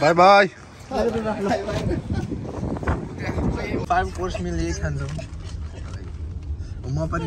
Bye bye five course meal यही खान्छौँ म. पनि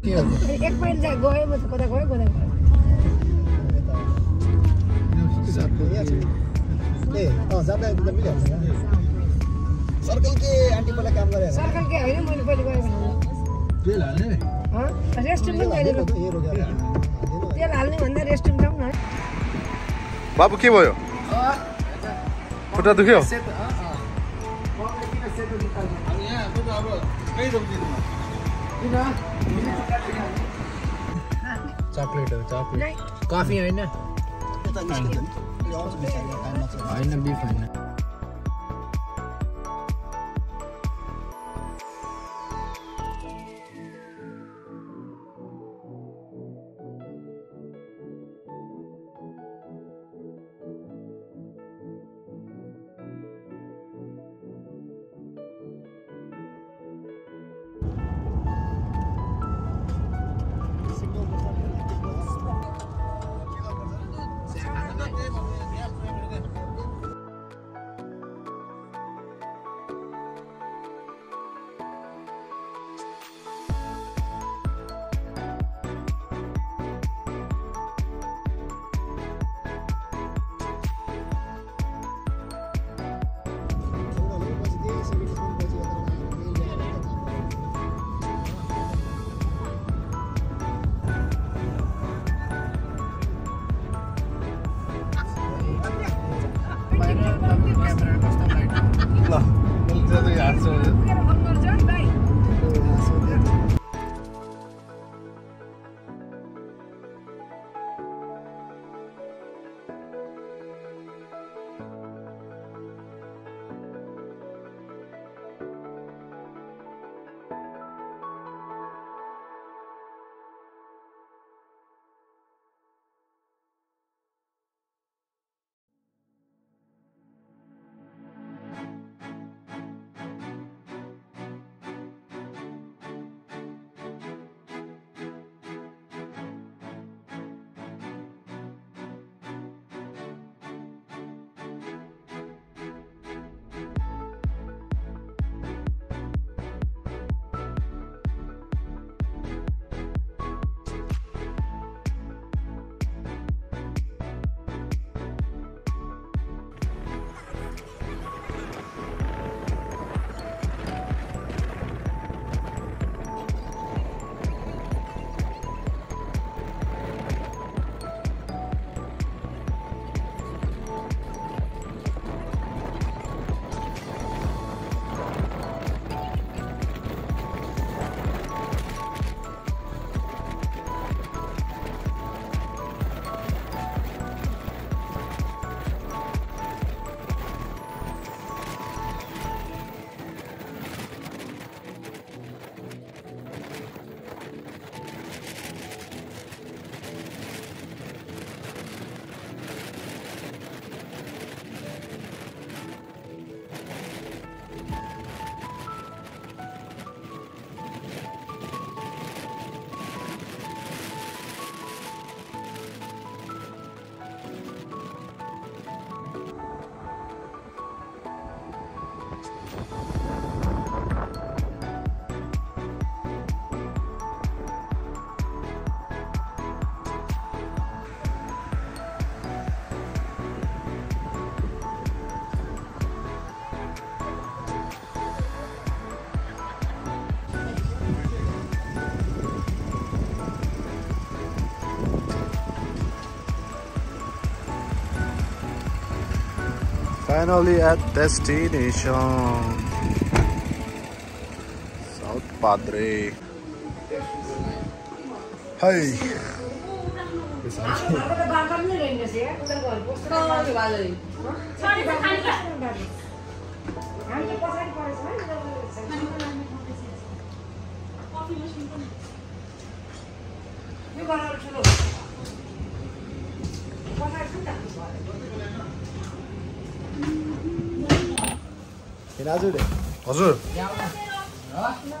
एक माइल चाहिँ गयो म त कता गयो कता गयो सर्कल के होइन मैले पहिले गयो भने रेस्टुरेन्ट पनि जाने तेल हाल्ने भन्दा रेस्टुरेन्ट जाउँ न बाबु के भयो खुट्टा दुख्यो चक्लेट हो चक्लेट कफी होइन? होइन बिफ होइन. ल Finally at destination. South Padre. Hai. बाटो हजुर। ला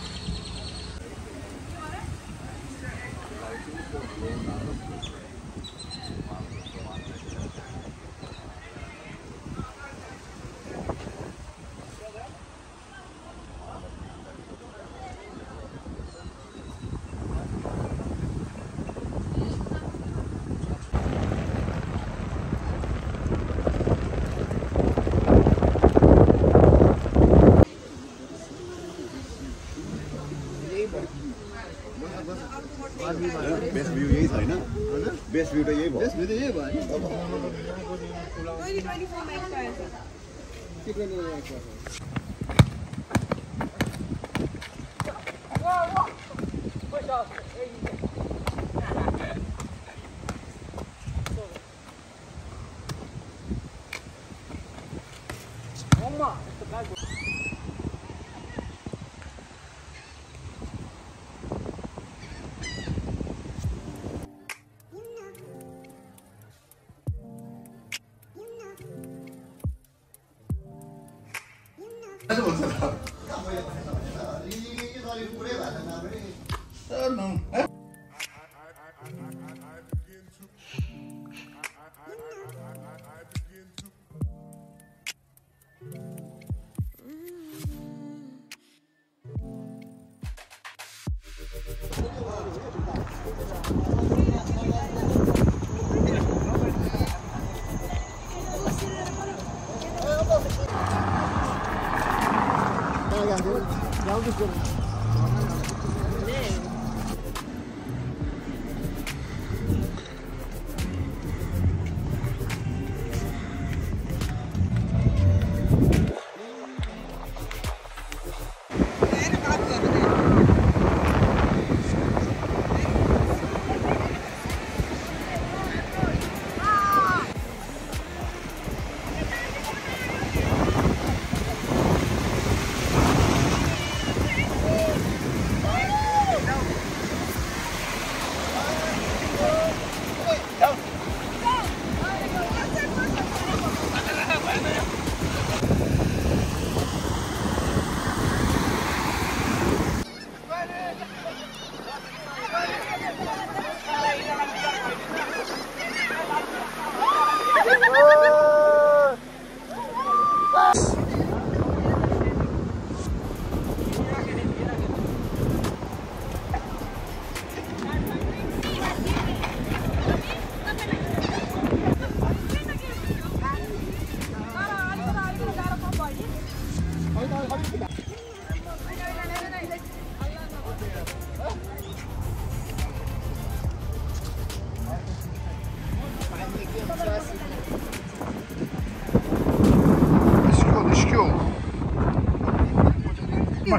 Yes, with the one. 2024 Mac tires. 2024 Mac tires. Whoa, whoa! Push off. There you go. Gracias. कि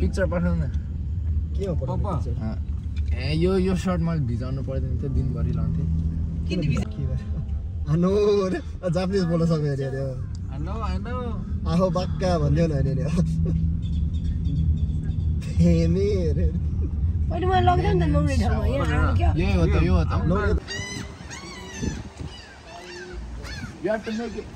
पिक्चर पठाउन के हो पप्पा ए यो यो सर्ट मैले भिजाउनु पर्दैन थियो दिनभरि लाउँथेँ। किन भिज हनो जापानिज बोल्न सक्यो अरे अरे हेलो हेलो आहो बाक्का भन्थ्यो नि अरे अरे। मलाई लग्दैन त नौरी ठाउँमा यहाँ हो त यो हो त। नौ- You have to make it.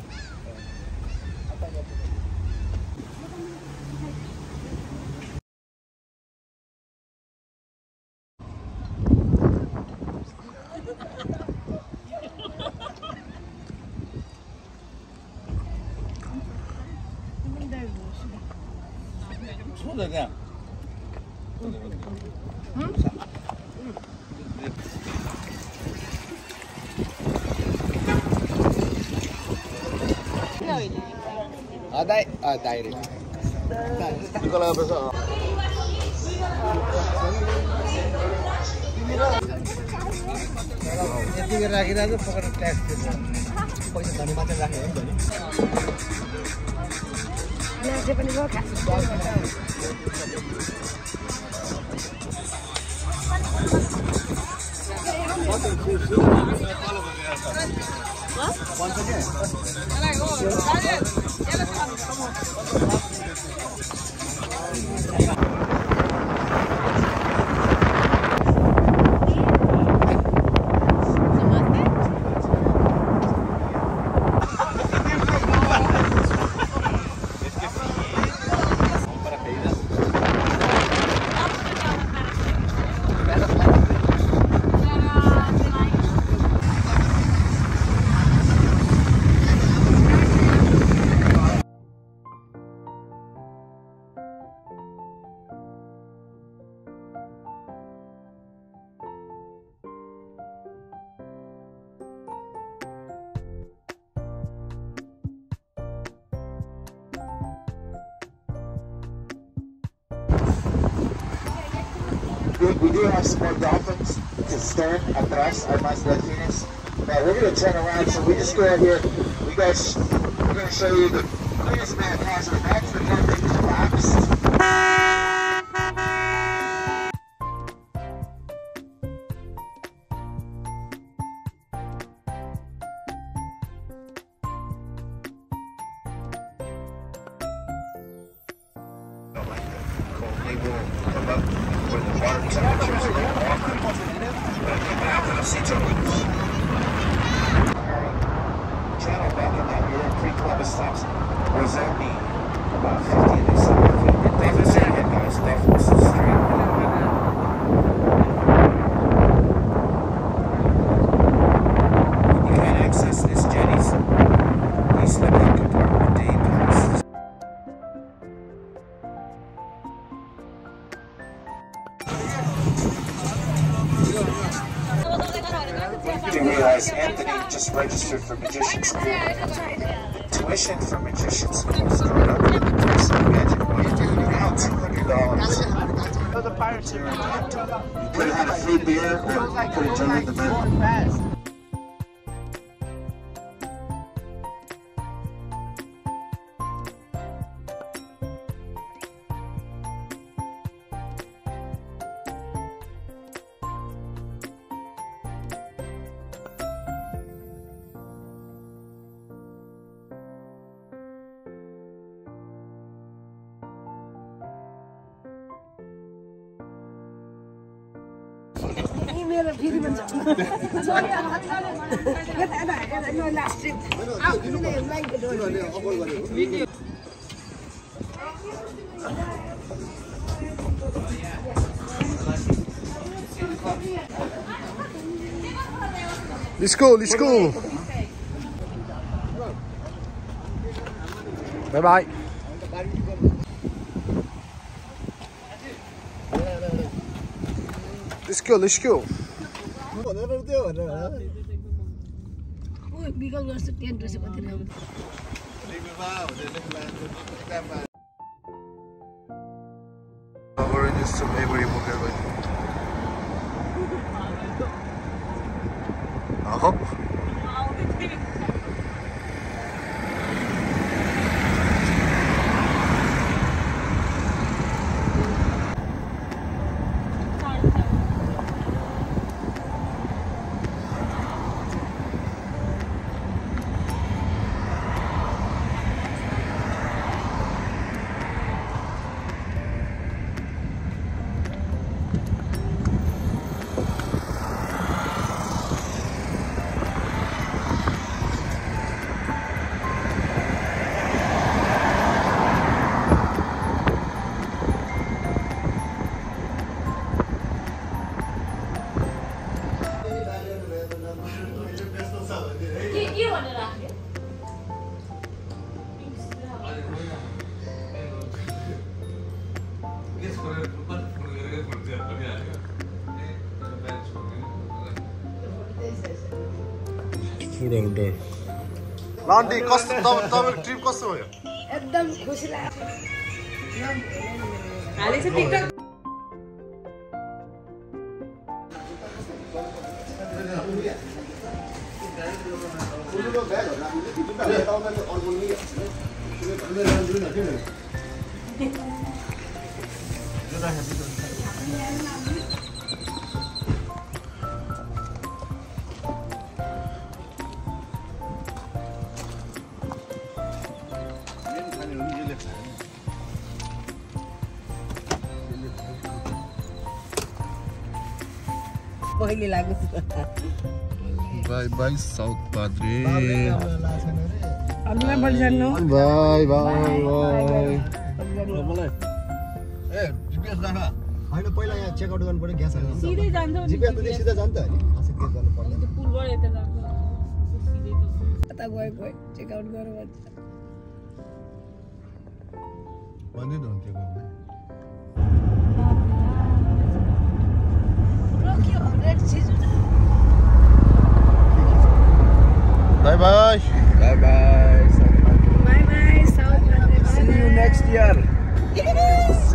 Aday, aday rin. Hindi ko lang basta. यति राखिरहेको पकाएर ट्याक्स तिर्छ पैसा धनी मात्रै राख्यो भने धनी मान्छे पनि भयो खा We, do have some more dolphins to stern atrás, hay más delfines. But we're gonna turn around, so we just go out here. We guys, we're gonna show you the cleanest man hazard. That's the one that collapsed. Palacito. Channel back in that Europe pre-club stops. what Rosani, about 50. fast. स्को भाइ निस्किस्क्यो भने त्यो tent रहेछ เปล่าเดี๋ยวเล่นมาเล่นมา aunty कस्तो तप- तपाईँको trip कस्तो भयो एकदम खुसी लाग्यो बोलिसक्नु बाई बाई बाई होइन पहिला यहाँ चेकआउट गर्नु पर्यो ग्यास हाल्नु सिधै जान्छ नि जिपे त सिधा जान्छ नि। खासै त्यो गर्नु पर्दैन। पुलबाट यता जान्छ। सिधै त। गयो गयो। भन्छ हुन्थ्यो गर्नु रोक्यो bye bye. See you next year. Yes!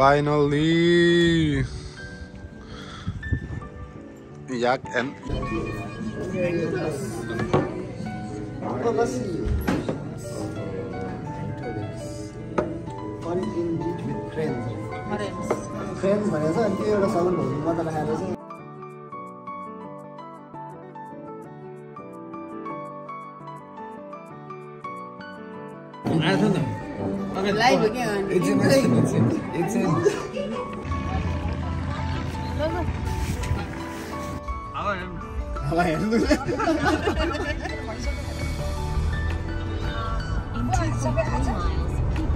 Finally, yak and friends भनेको छ अनि त्यो एउटा सलन भोग्नु मात्र राखेर चाहिँ Okay, live again. It's an accident. It's in. It's in. In terms of three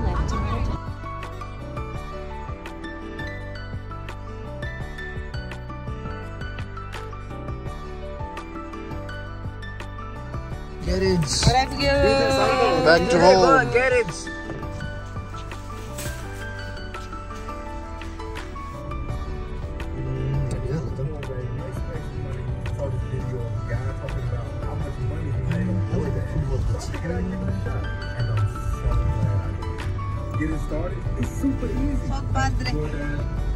Back to home. Garage. Get it started. It's super easy. Só quadra.